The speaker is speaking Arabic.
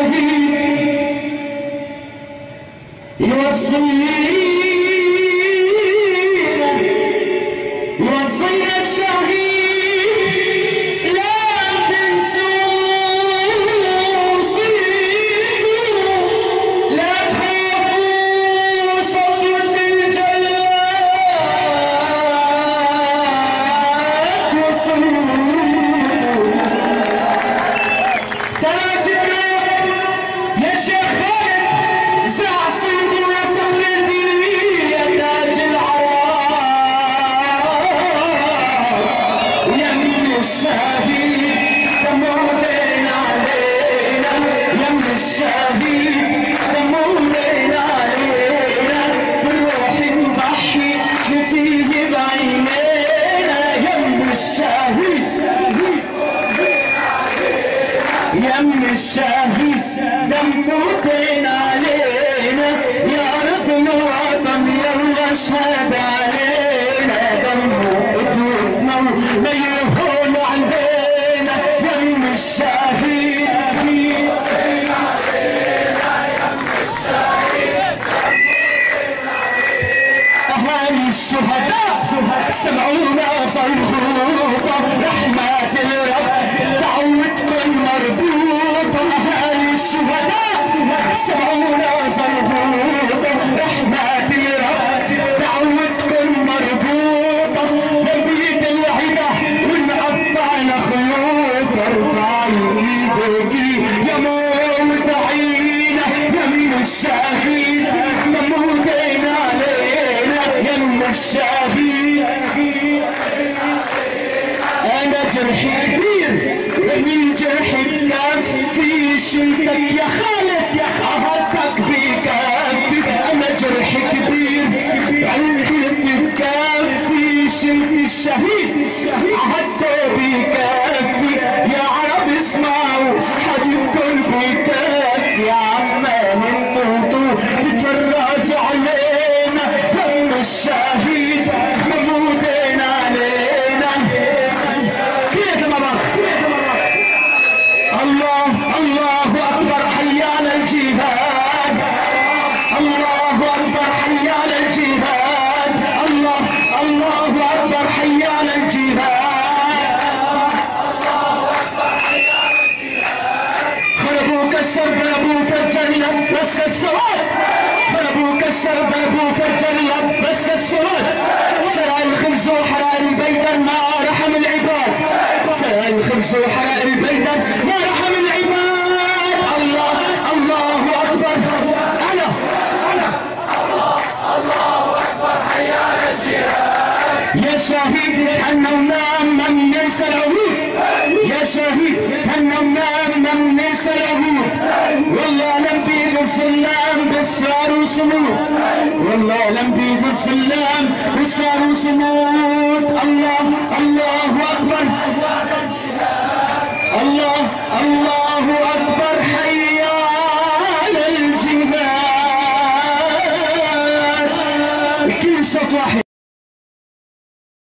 ہوگی یہ يم الشهيد يم الشهيد دموتين سمعونا صيحوطة رحمة الرب دعوتكم مربوطة Картинка كسر ضربوا فجرنا بس السواد خربوا كسر ضربوا فجرنا بس السواد سرى الخبز وحرق البيدر ما رحم العباد. سرى الخبز وحرق البيدر ما رحم العباد. الله الله أكبر. أنا يا شهيد تهنى ونام من ننسى العهود يا شهيد. بسرار وصمود والله لم بيد السلام بسرار وصمود الله الله الله